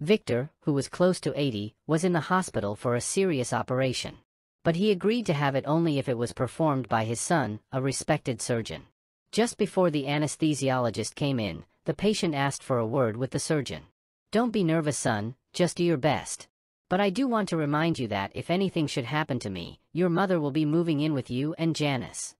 Victor, who was close to 80, was in the hospital for a serious operation. But he agreed to have it only if it was performed by his son, a respected surgeon. Just before the anesthesiologist came in, the patient asked for a word with the surgeon. Don't be nervous son, just do your best. But I do want to remind you that if anything should happen to me, your mother will be moving in with you and Janice.